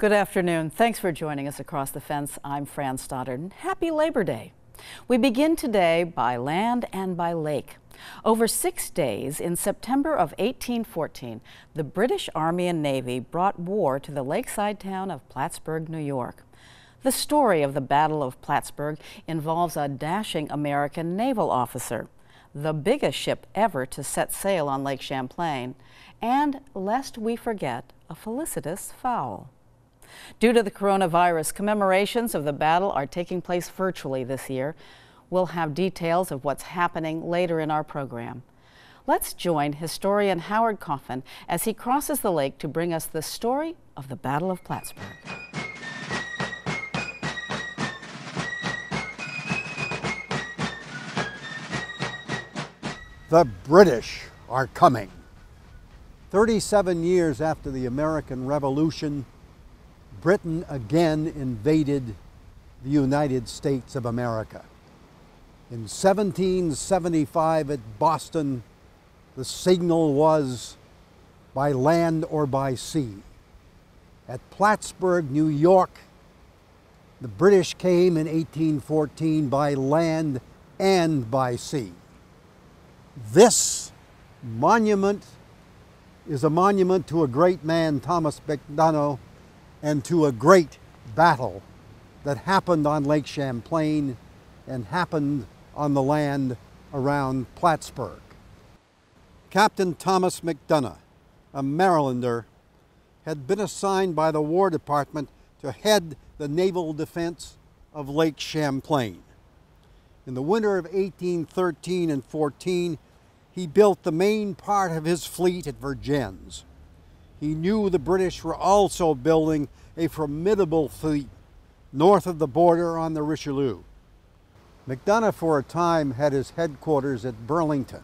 Good afternoon. Thanks for joining us across the fence. I'm Fran Stoddard. Happy Labor Day. We begin today by land and by lake. Over six days in September of 1814, the British Army and Navy brought war to the lakeside town of Plattsburgh, New York. The story of the Battle of Plattsburgh involves a dashing American naval officer, the biggest ship ever to set sail on Lake Champlain, and, lest we forget, a felicitous fowl. Due to the coronavirus, commemorations of the battle are taking place virtually this year. We'll have details of what's happening later in our program. Let's join historian Howard Coffin as he crosses the lake to bring us the story of the Battle of Plattsburgh. The British are coming. 37 years after the American Revolution, Britain again invaded the United States of America. In 1775 at Boston, the signal was by land or by sea. At Plattsburgh, New York, the British came in 1814 by land and by sea. This monument is a monument to a great man, Thomas Macdonough, and to a great battle that happened on Lake Champlain and happened on the land around Plattsburgh. Captain Thomas Macdonough, a Marylander, had been assigned by the War Department to head the naval defense of Lake Champlain. In the winter of 1813 and 14, he built the main part of his fleet at Vergennes. He knew the British were also building a formidable fleet north of the border on the Richelieu. Macdonough for a time had his headquarters at Burlington.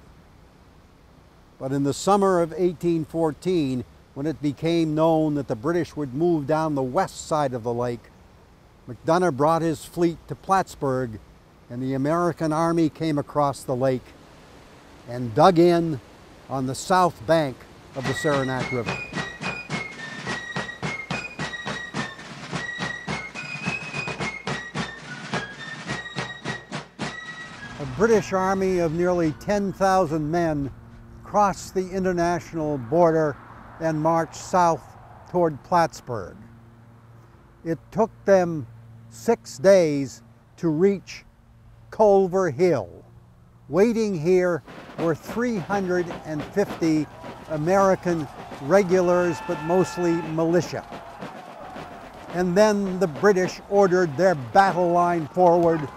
But in the summer of 1814, when it became known that the British would move down the west side of the lake, Macdonough brought his fleet to Plattsburgh and the American army came across the lake and dug in on the south bank of the Saranac River. British army of nearly 10,000 men crossed the international border and marched south toward Plattsburgh. It took them six days to reach Culver Hill. Waiting here were 350 American regulars, but mostly militia. And then the British ordered their battle line forward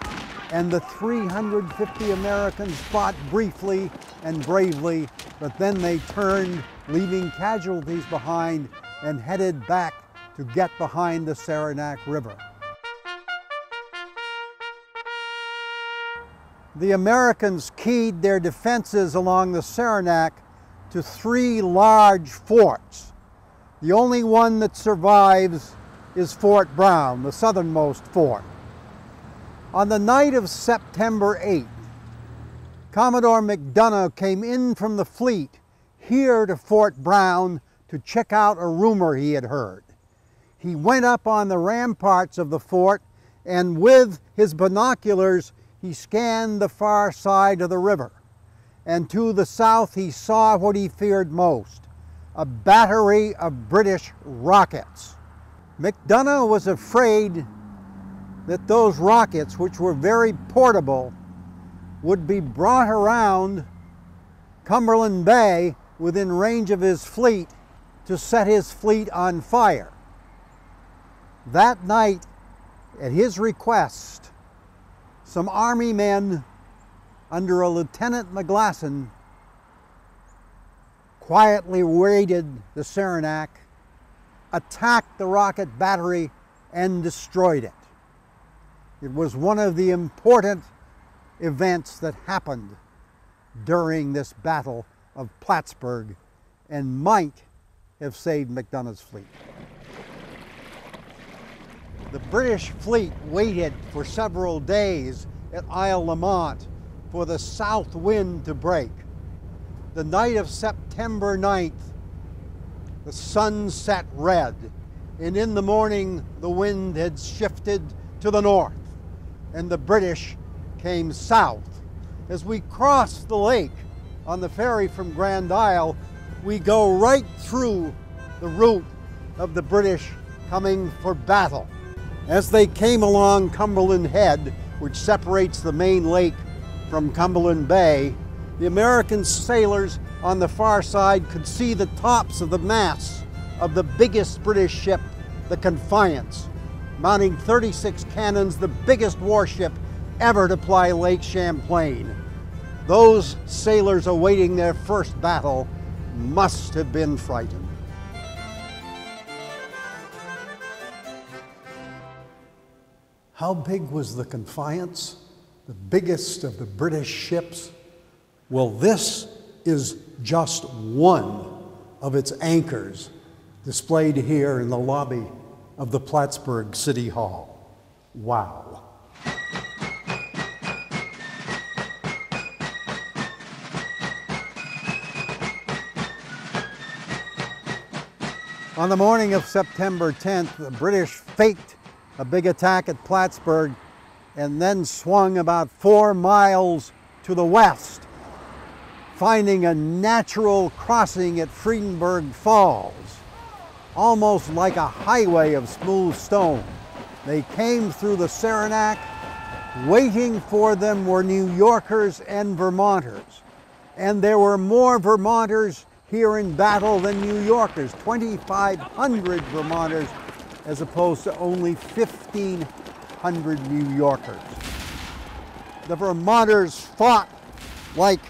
and the 350 Americans fought briefly and bravely, but then they turned, leaving casualties behind, and headed back to get behind the Saranac River. The Americans keyed their defenses along the Saranac to three large forts. The only one that survives is Fort Brown, the southernmost fort. On the night of September 8th, Commodore Macdonough came in from the fleet here to Fort Brown to check out a rumor he had heard. He went up on the ramparts of the fort and with his binoculars he scanned the far side of the river. And to the south he saw what he feared most, a battery of British rockets. Macdonough was afraid that those rockets, which were very portable, would be brought around Cumberland Bay within range of his fleet to set his fleet on fire. That night, at his request, some Army men under a Lieutenant McGlasson quietly raided the Saranac, attacked the rocket battery, and destroyed it. It was one of the important events that happened during this Battle of Plattsburgh and might have saved Macdonough's fleet. The British fleet waited for several days at Isle La Motte for the south wind to break. The night of September 9th, the sun set red and in the morning the wind had shifted to the north, and the British came south. As we cross the lake on the ferry from Grand Isle, we go right through the route of the British coming for battle. As they came along Cumberland Head, which separates the main lake from Cumberland Bay, the American sailors on the far side could see the tops of the masts of the biggest British ship, the Confiance, mounting 36 cannons, the biggest warship ever to ply Lake Champlain. Those sailors awaiting their first battle must have been frightened. How big was the Confiance? The biggest of the British ships? Well, this is just one of its anchors displayed here in the lobby of the Plattsburgh City Hall. Wow. On the morning of September 10th, the British faked a big attack at Plattsburgh and then swung about four miles to the west, finding a natural crossing at Friedenberg Falls, almost like a highway of smooth stone. They came through the Saranac. Waiting for them were New Yorkers and Vermonters. And there were more Vermonters here in battle than New Yorkers, 2,500 Vermonters as opposed to only 1,500 New Yorkers. The Vermonters fought like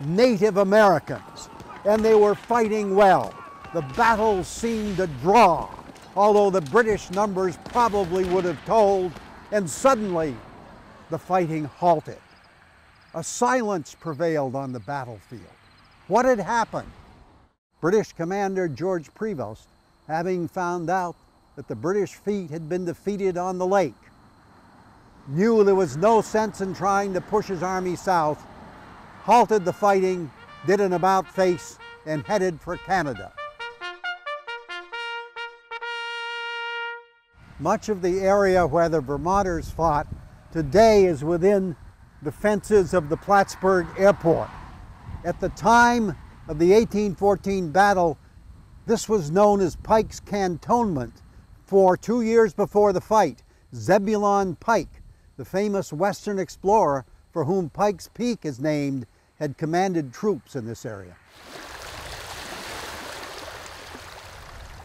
Native Americans, and they were fighting well. The battle seemed to draw, although the British numbers probably would have told, and suddenly the fighting halted. A silence prevailed on the battlefield. What had happened? British Commander George Prevost, having found out that the British fleet had been defeated on the lake, knew there was no sense in trying to push his army south, halted the fighting, did an about face, and headed for Canada. Much of the area where the Vermonters fought today is within the fences of the Plattsburgh Airport. At the time of the 1814 battle, this was known as Pike's Cantonment. For two years before the fight, Zebulon Pike, the famous Western explorer for whom Pike's Peak is named, had commanded troops in this area.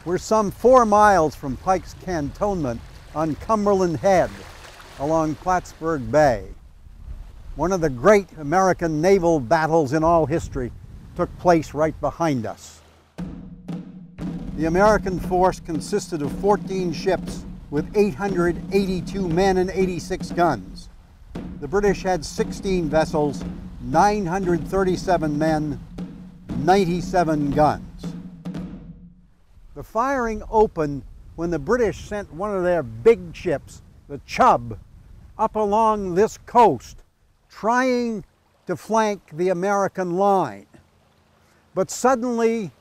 We're some four miles from Pike's Cantonment on Cumberland Head along Plattsburgh Bay. One of the great American naval battles in all history took place right behind us. The American force consisted of 14 ships with 882 men and 86 guns. The British had 16 vessels, 937 men, 97 guns. The firing opened when the British sent one of their big ships, the Chubb, up along this coast, trying to flank the American line. But suddenly,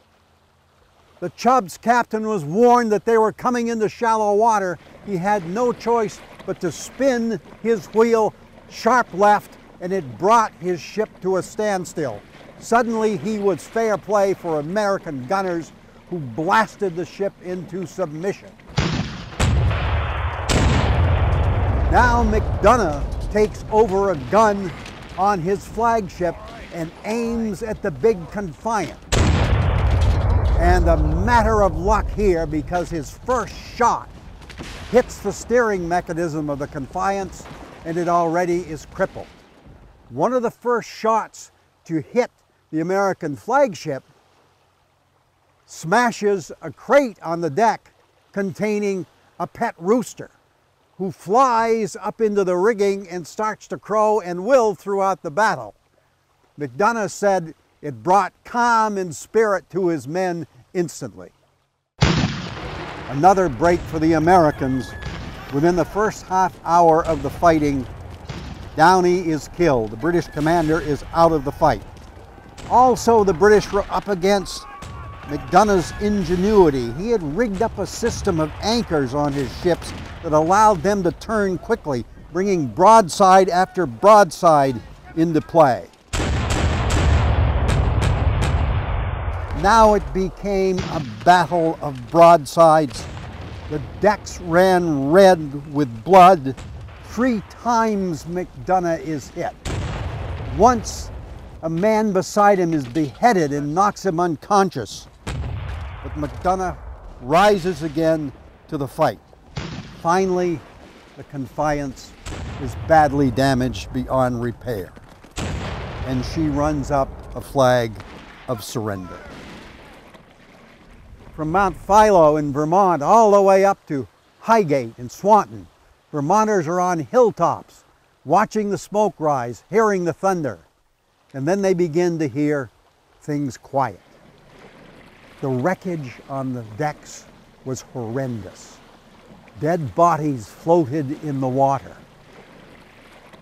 the Chubb's captain was warned that they were coming into shallow water. He had no choice but to spin his wheel sharp left, and it brought his ship to a standstill. Suddenly, he was fair play for American gunners who blasted the ship into submission. Now Macdonough takes over a gun on his flagship and aims at the big Confiance. And a matter of luck here because his first shot hits the steering mechanism of the confiance and it already is crippled. One of the first shots to hit the American flagship smashes a crate on the deck containing a pet rooster who flies up into the rigging and starts to crow and will throughout the battle. Macdonough said it brought calm and spirit to his men instantly. Another break for the Americans. Within the first half hour of the fighting, Downie is killed. The British commander is out of the fight. Also, the British were up against Macdonough's ingenuity. He had rigged up a system of anchors on his ships that allowed them to turn quickly, bringing broadside after broadside into play. Now it became a battle of broadsides. The decks ran red with blood. Three times Macdonough is hit. Once a man beside him is beheaded and knocks him unconscious. But Macdonough rises again to the fight. Finally, the Confiance is badly damaged beyond repair, and she runs up a flag of surrender. From Mount Philo in Vermont all the way up to Highgate and Swanton, Vermonters are on hilltops, watching the smoke rise, hearing the thunder, and then they begin to hear things quiet. The wreckage on the decks was horrendous. Dead bodies floated in the water.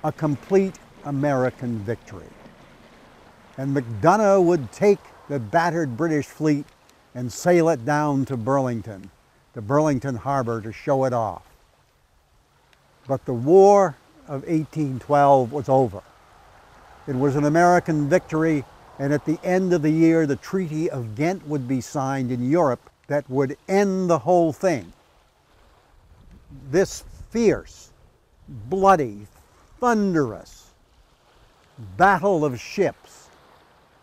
A complete American victory. And Macdonough would take the battered British fleet and sail it down to Burlington, to Burlington Harbor to show it off. But the War of 1812 was over. It was an American victory and at the end of the year, the Treaty of Ghent would be signed in Europe that would end the whole thing. This fierce, bloody, thunderous battle of ships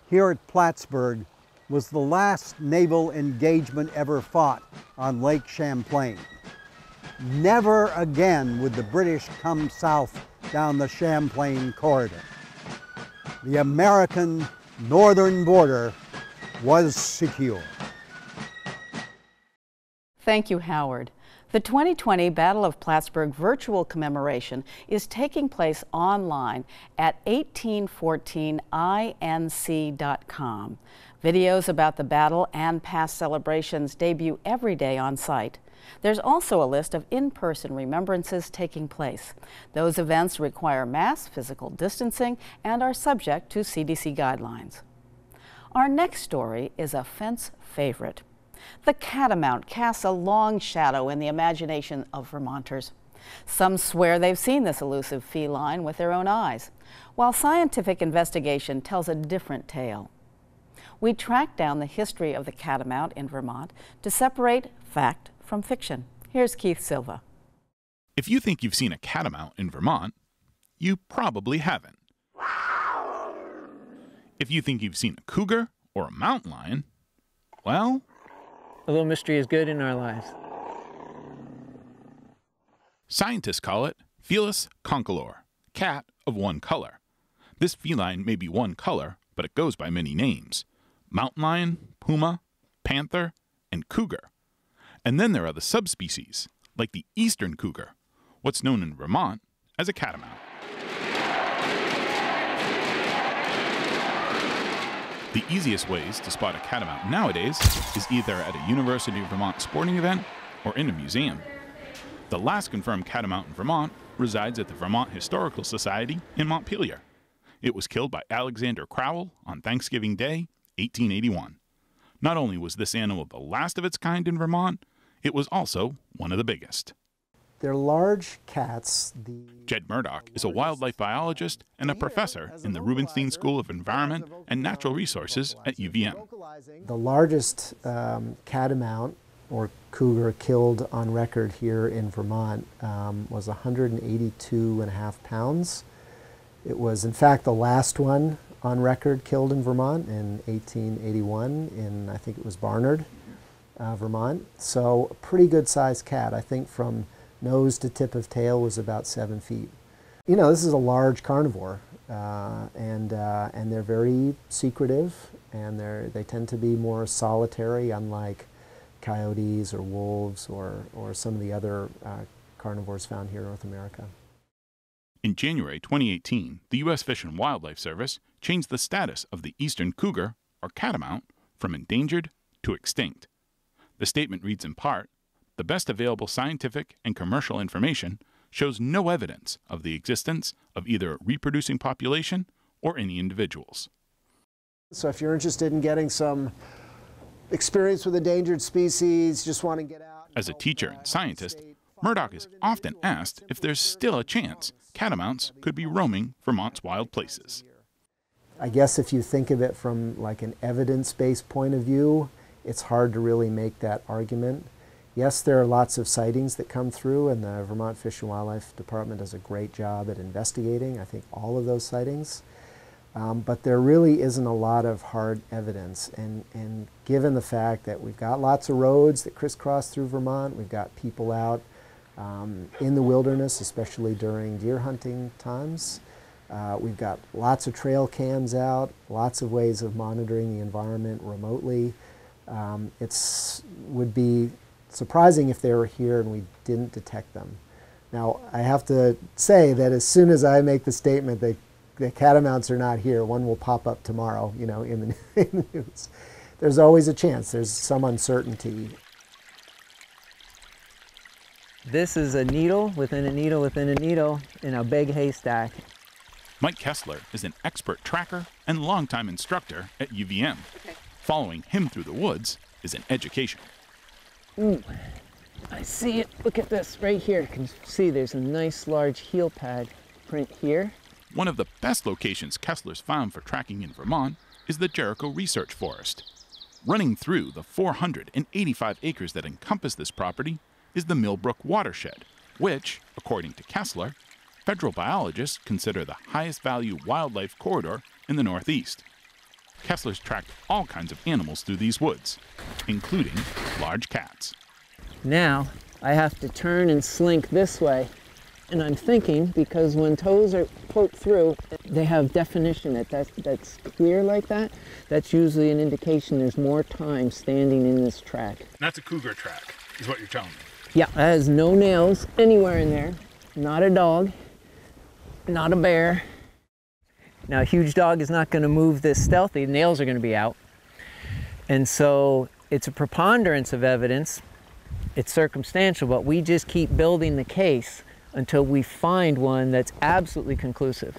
here at Plattsburgh was the last naval engagement ever fought on Lake Champlain. Never again would the British come south down the Champlain corridor. The American northern border was secure. Thank you, Howard. The 2020 Battle of Plattsburgh virtual commemoration is taking place online at 1814inc.com. Videos about the battle and past celebrations debut every day on site. There's also a list of in-person remembrances taking place. Those events require mass physical distancing and are subject to CDC guidelines. Our next story is a fence favorite. The catamount casts a long shadow in the imagination of Vermonters. Some swear they've seen this elusive feline with their own eyes, while scientific investigation tells a different tale. We tracked down the history of the catamount in Vermont to separate fact from fiction. Here's Keith Silva. If you think you've seen a catamount in Vermont, you probably haven't. If you think you've seen a cougar or a mountain lion, well, a little mystery is good in our lives. Scientists call it Felis concolor, cat of one color. This feline may be one color, but it goes by many names mountain lion, puma, panther, and cougar. And then there are the subspecies, like the eastern cougar, what's known in Vermont as a catamount. The easiest ways to spot a catamount nowadays is either at a University of Vermont sporting event or in a museum. The last confirmed catamount in Vermont resides at the Vermont Historical Society in Montpelier. It was killed by Alexander Crowell on Thanksgiving Day, 1881. Not only was this animal the last of its kind in Vermont, it was also one of the biggest. They're large cats. The Jed Murdoch is a wildlife biologist and a professor in the Rubenstein School of Environment and Natural Resources at UVM. The largest um, catamount or cougar killed on record here in Vermont um, was 182 and a half pounds. It was, in fact, the last one on record killed in Vermont in 1881 in, I think it was Barnard, uh, Vermont. So, a pretty good sized cat, I think, from nose to tip of tail was about seven feet. You know, this is a large carnivore, uh, and, uh, and they're very secretive, and they're, they tend to be more solitary, unlike coyotes or wolves or, or some of the other uh, carnivores found here in North America. In January 2018, the U.S. Fish and Wildlife Service changed the status of the eastern cougar, or catamount, from endangered to extinct. The statement reads in part the best available scientific and commercial information shows no evidence of the existence of either a reproducing population or any individuals. So if you're interested in getting some experience with endangered species, just want to get out. As a teacher and scientist, Murdoch is often asked if there's still a chance catamounts could be roaming Vermont's wild places. I guess if you think of it from like an evidence-based point of view, it's hard to really make that argument. Yes, there are lots of sightings that come through, and the Vermont Fish and Wildlife Department does a great job at investigating, I think, all of those sightings. Um, but there really isn't a lot of hard evidence. And, and given the fact that we've got lots of roads that crisscross through Vermont, we've got people out um, in the wilderness, especially during deer hunting times. Uh, we've got lots of trail cams out, lots of ways of monitoring the environment remotely. Um, it would be surprising if they were here and we didn't detect them. Now, I have to say that as soon as I make the statement that the catamounts are not here, one will pop up tomorrow, you know, in the, in the news. There's always a chance. There's some uncertainty. This is a needle within a needle within a needle in a big haystack. Mike Kessler is an expert tracker and longtime instructor at UVM. Okay. Following him through the woods is an education. Ooh, I see it. Look at this right here. You can you see there's a nice large heel pad print here. One of the best locations Kessler's found for tracking in Vermont is the Jericho Research Forest. Running through the 485 acres that encompass this property is the Millbrook watershed, which, according to Kessler, federal biologists consider the highest value wildlife corridor in the Northeast. Kessler's tracked all kinds of animals through these woods, including large cats. Now I have to turn and slink this way. And I'm thinking because when toes are poked through, they have definition that that's, that's clear like that. That's usually an indication there's more time standing in this track. That's a cougar track, is what you're telling me. Yeah, that has no nails anywhere in there. Not a dog, not a bear. Now, a huge dog is not going to move this stealthy. The nails are going to be out. And so it's a preponderance of evidence. It's circumstantial, but we just keep building the case until we find one that's absolutely conclusive.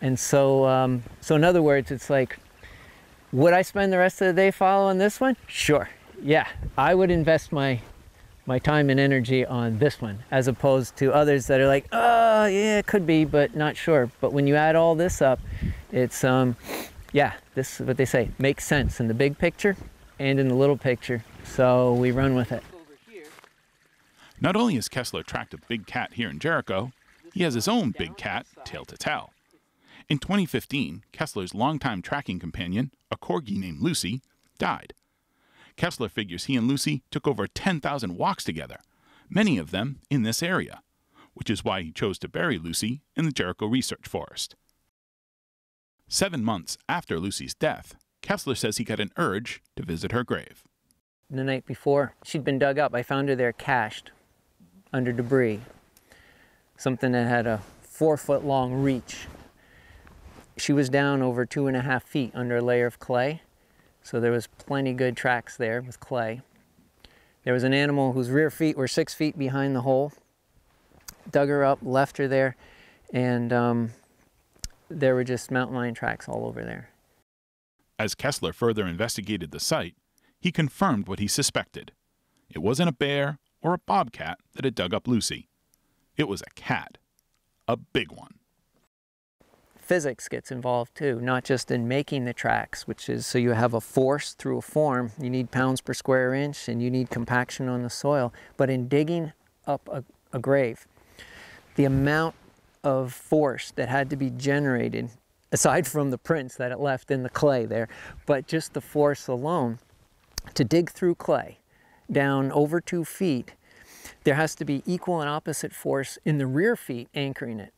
And so, um, so in other words, it's like, would I spend the rest of the day following this one? Sure. Yeah, I would invest my my time and energy on this one as opposed to others that are like, oh, yeah, it could be, but not sure. But when you add all this up, it's, um, yeah, this is what they say, makes sense in the big picture and in the little picture. So we run with it. Not only has Kessler tracked a big cat here in Jericho, he has his own big cat, Tale to Tell. In 2015, Kessler's longtime tracking companion, a corgi named Lucy, died. Kessler figures he and Lucy took over 10,000 walks together, many of them in this area, which is why he chose to bury Lucy in the Jericho Research Forest. Seven months after Lucy's death, Kessler says he got an urge to visit her grave. The night before, she'd been dug up. I found her there cached under debris, something that had a four foot long reach. She was down over two and a half feet under a layer of clay. So there was plenty good tracks there with clay. There was an animal whose rear feet were six feet behind the hole. Dug her up, left her there, and um, there were just mountain lion tracks all over there. As Kessler further investigated the site, he confirmed what he suspected. It wasn't a bear or a bobcat that had dug up Lucy. It was a cat, a big one physics gets involved too, not just in making the tracks, which is so you have a force through a form, you need pounds per square inch and you need compaction on the soil, but in digging up a, a grave, the amount of force that had to be generated, aside from the prints that it left in the clay there, but just the force alone, to dig through clay down over two feet, there has to be equal and opposite force in the rear feet anchoring it.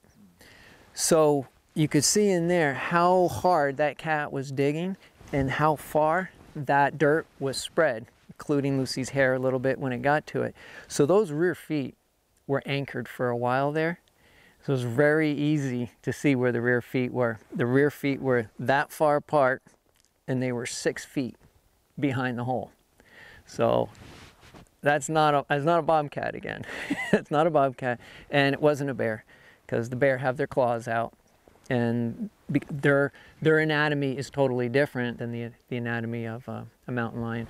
So you could see in there how hard that cat was digging and how far that dirt was spread, including Lucy's hair a little bit when it got to it. So those rear feet were anchored for a while there. So it was very easy to see where the rear feet were. The rear feet were that far apart and they were six feet behind the hole. So that's not a, that's not a bobcat again. it's not a bobcat and it wasn't a bear because the bear have their claws out and their their anatomy is totally different than the the anatomy of uh, a mountain lion.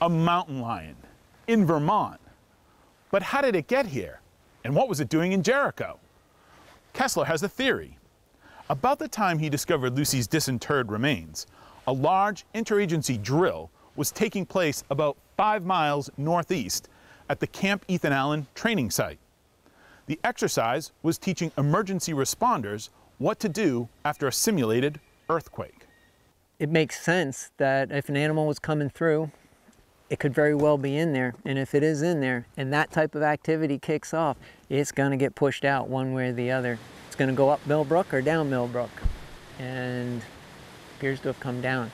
A mountain lion in Vermont. But how did it get here? And what was it doing in Jericho? Kessler has a theory. About the time he discovered Lucy's disinterred remains, a large interagency drill was taking place about five miles northeast at the Camp Ethan Allen training site. The exercise was teaching emergency responders what to do after a simulated earthquake. It makes sense that if an animal was coming through, it could very well be in there. And if it is in there and that type of activity kicks off, it's going to get pushed out one way or the other. It's going to go up Millbrook or down Millbrook. And appears to have come down.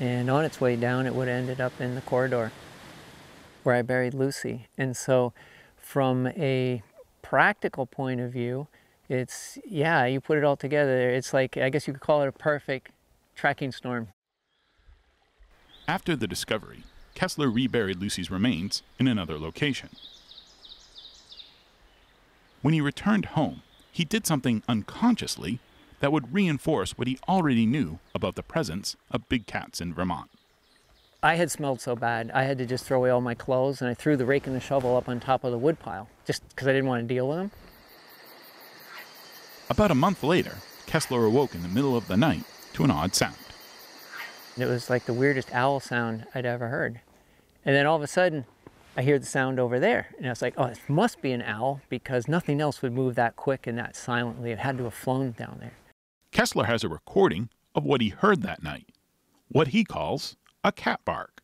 And on its way down, it would have ended up in the corridor where I buried Lucy. And so, from a practical point of view, it's, yeah, you put it all together. It's like, I guess you could call it a perfect tracking storm. After the discovery, Kessler reburied Lucy's remains in another location. When he returned home, he did something unconsciously that would reinforce what he already knew about the presence of big cats in Vermont. I had smelled so bad, I had to just throw away all my clothes and I threw the rake and the shovel up on top of the woodpile just because I didn't want to deal with them. About a month later, Kessler awoke in the middle of the night to an odd sound. It was like the weirdest owl sound I'd ever heard. And then all of a sudden, I hear the sound over there. And I was like, oh, it must be an owl because nothing else would move that quick and that silently. It had to have flown down there. Kessler has a recording of what he heard that night, what he calls a cat bark.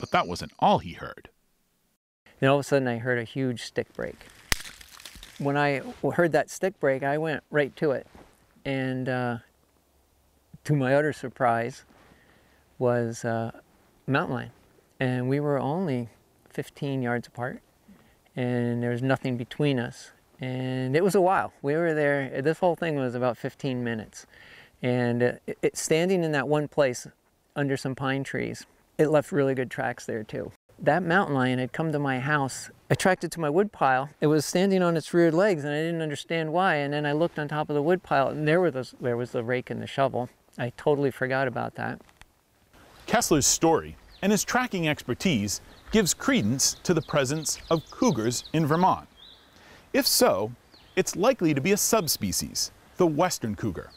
But that wasn't all he heard. Then all of a sudden I heard a huge stick break. When I heard that stick break, I went right to it. And uh, to my utter surprise was uh, mountain lion. And we were only 15 yards apart and there was nothing between us. And it was a while. We were there, this whole thing was about 15 minutes. And uh, it, it, standing in that one place under some pine trees, it left really good tracks there too. That mountain lion had come to my house, attracted to my woodpile. It was standing on its rear legs and I didn't understand why. And then I looked on top of the woodpile and there, were those, there was the rake and the shovel. I totally forgot about that. Kessler's story and his tracking expertise gives credence to the presence of cougars in Vermont. If so, it's likely to be a subspecies, the western cougar,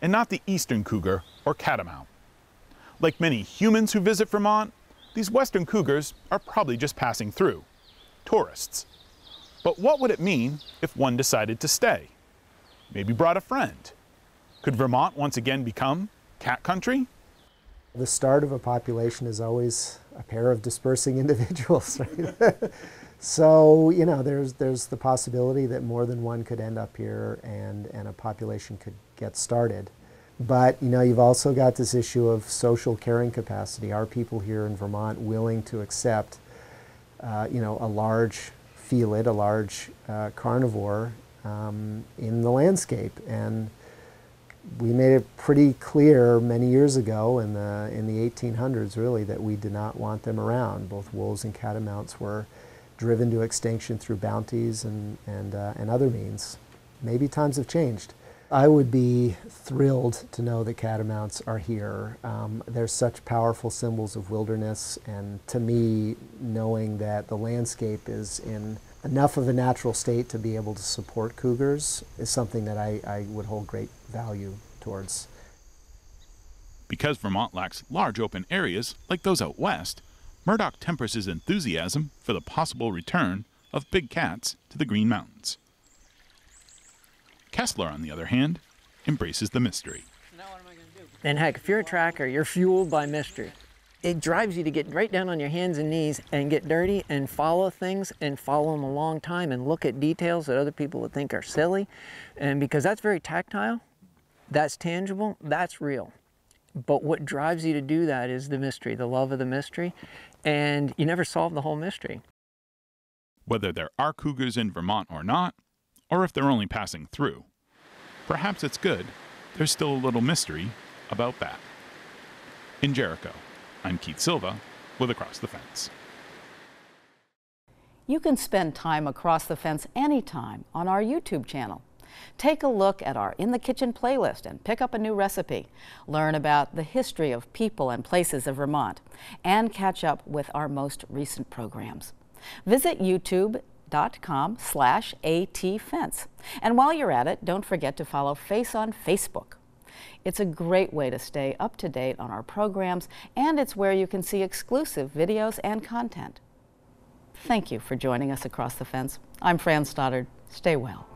and not the eastern cougar or catamount. Like many humans who visit Vermont, these western cougars are probably just passing through, tourists. But what would it mean if one decided to stay? Maybe brought a friend. Could Vermont once again become cat country? The start of a population is always a pair of dispersing individuals, right? so, you know, there's, there's the possibility that more than one could end up here and, and a population could get started. But, you know, you've also got this issue of social carrying capacity. Are people here in Vermont willing to accept, uh, you know, a large felid, a large uh, carnivore um, in the landscape? And we made it pretty clear many years ago in the, in the 1800s really that we did not want them around. Both wolves and catamounts were driven to extinction through bounties and, and, uh, and other means. Maybe times have changed. I would be thrilled to know that catamounts are here. Um, they're such powerful symbols of wilderness, and to me, knowing that the landscape is in enough of a natural state to be able to support cougars is something that I, I would hold great value towards. Because Vermont lacks large open areas like those out west, Murdoch tempers his enthusiasm for the possible return of big cats to the Green Mountains. Kessler, on the other hand, embraces the mystery. And heck, if you're a tracker, you're fueled by mystery it drives you to get right down on your hands and knees and get dirty and follow things and follow them a long time and look at details that other people would think are silly. And because that's very tactile, that's tangible, that's real. But what drives you to do that is the mystery, the love of the mystery, and you never solve the whole mystery. Whether there are cougars in Vermont or not, or if they're only passing through, perhaps it's good there's still a little mystery about that. In Jericho, I'm Keith Silva with Across the Fence. You can spend time across the fence anytime on our YouTube channel. Take a look at our In the Kitchen playlist and pick up a new recipe. Learn about the history of people and places of Vermont and catch up with our most recent programs. Visit youtube.com slash atfence. And while you're at it, don't forget to follow Face on Facebook. It's a great way to stay up to date on our programs, and it's where you can see exclusive videos and content. Thank you for joining us across the fence. I'm Fran Stoddard. Stay well.